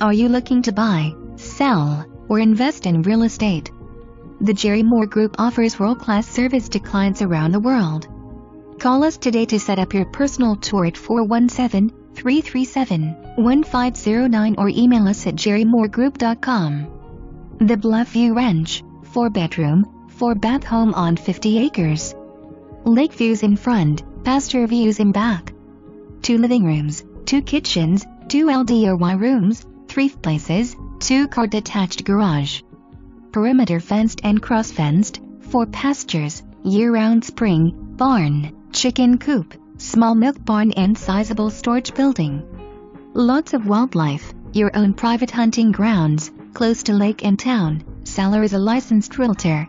Are you looking to buy, sell, or invest in real estate? The Gerrie Moore Group offers world-class service to clients around the world. Call us today to set up your personal tour at 417-337-1509 or email us at jerrymoregroup.com. The Bluffview Ranch, 4-bedroom, 4-bath home on 50 acres. Lake views in front, pasture views in back. Two living rooms, two kitchens, two LDOY rooms, three places, two-car detached garage. Perimeter fenced and cross-fenced, four pastures, year-round spring, barn, chicken coop, small milk barn and sizable storage building. Lots of wildlife, your own private hunting grounds, close to lake and town. Seller is a licensed realtor